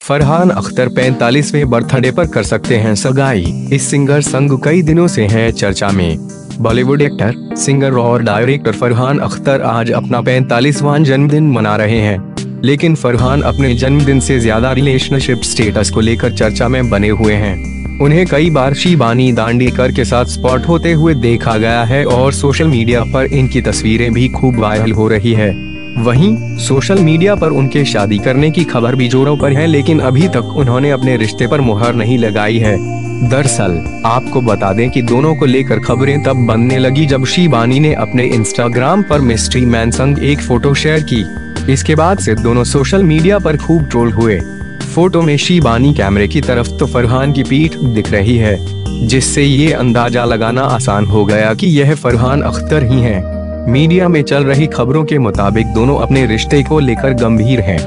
Farhan Akhtar 45वें birthday पर कर सकते हैं सगाई। इस सिंगर संग कई दिनों से हैं चर्चा में। बॉलीवुड एक्टर, सिंगर और डायरेक्टर फरहान अख्तर आज अपना 45वां जन्मदिन मना रहे हैं। लेकिन फरहान अपने जन्मदिन से ज़्यादा रिलेशनशिप स्टेटस को लेकर चर्चा में बने हुए हैं। उन्हें कई बार शिबानी दांडेकर के साथ स्पॉट होते हुए देखा गया है और सोशल मीडिया पर इनकी तस्वीरें भी खूब वायरल हो रही है। वहीं सोशल मीडिया पर उनके शादी करने की खबर भी जोरों पर है, लेकिन अभी तक उन्होंने अपने रिश्ते पर मुहर नहीं लगाई है। दरअसल, आपको बता दें कि दोनों को लेकर खबरें तब बनने लगी जब शिबानी ने अपने इंस्टाग्राम पर मिस्ट्री मैन संग एक फ़ोटो शेयर की। इसके बाद से दोनों सोशल मीडिया पर खूब ट्रोल हुए। फ़ोटो में शिबानी कैमरे की तरफ़ तो फरहान की पीठ दिख रही है, जिससे ये अंदाज़ा लगाना आसान हो गया कि यह फरहान अख्तर ही हैं। मीडिया में चल रही खबरों के मुताबिक दोनों अपने रिश्ते को लेकर गंभीर हैं।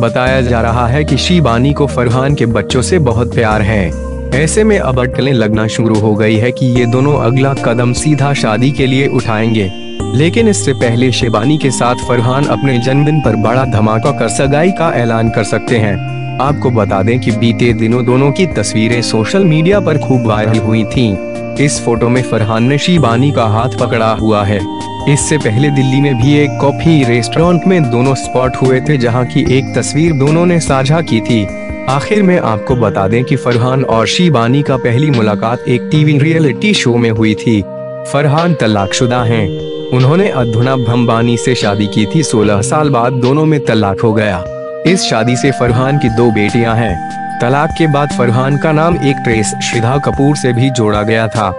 बताया जा रहा है कि शिबानी को फरहान के बच्चों से बहुत प्यार है ऐसे में अब अटकलें लगना शुरू हो गई है कि ये दोनों अगला कदम सीधा शादी के लिए उठाएँगे लेकिन इससे पहले शिबानी के साथ फरहान अपने जन्मदिन पर बड़ा धमाका कर सगाई का ऐलान कर सकते हैं आपको बता दें कि बीते दिनों दोनों की तस्वीरें सोशल मीडिया पर खूब वायरल हुई थीं। इस फ़ोटो में फरहान ने शिबानी का हाथ पकड़ा हुआ है। इससे पहले दिल्ली में भी एक कॉफ़ी रेस्टोरेंट में दोनों स्पॉट हुए थे, जहाँ की एक तस्वीर दोनों ने साझा की थी। आखिर में आपको बता दें कि फरहान और शिबानी का पहली मुलाकात एक टीवी रियलिटी शो में हुई थी। फरहान तलाकशुदा हैं। उन्होंने अधुना भम्बानी से शादी की थी। 16 साल बाद दोनों में तलाक हो गया। इस शादी से फरहान की दो बेटियाँ हैं। तलाक के बाद फरहान का नाम एक ट्रेस श्रद्धा कपूर से भी जोड़ा गया था।